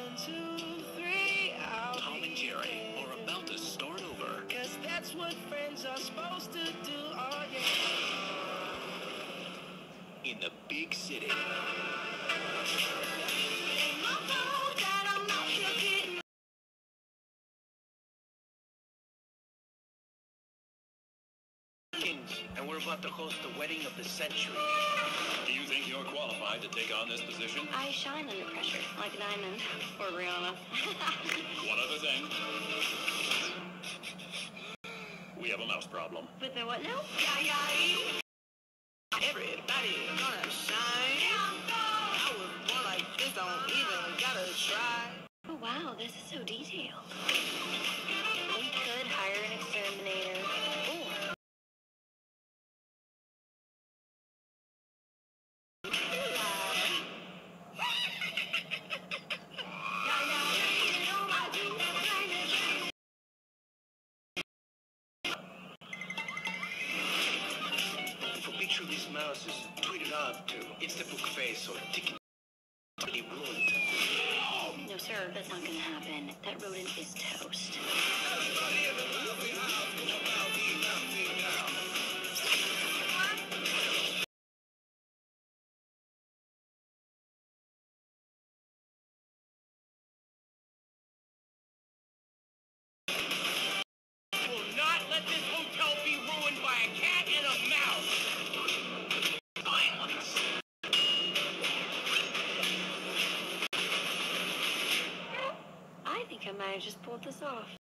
One, two, three, I'll Tom and Jerry are about to start over. Cause that's what friends are supposed to do. Oh, yeah. in the big city. Kings, and we're about to host the wedding of the century. Do you think you're qualified to take on this position? I shine under pressure, like a diamond. Or Rihanna. One other thing. We have a mouse problem. With the what now? Everybody gonna shine. I was born like this, don't even gotta try. Oh wow, this is so detailed. If a picture of these mouses tweeted out to Instabook face or ticket really ruined. no, sir, that's not gonna happen. That rodent is toast. will not let this think I might have just pulled this off.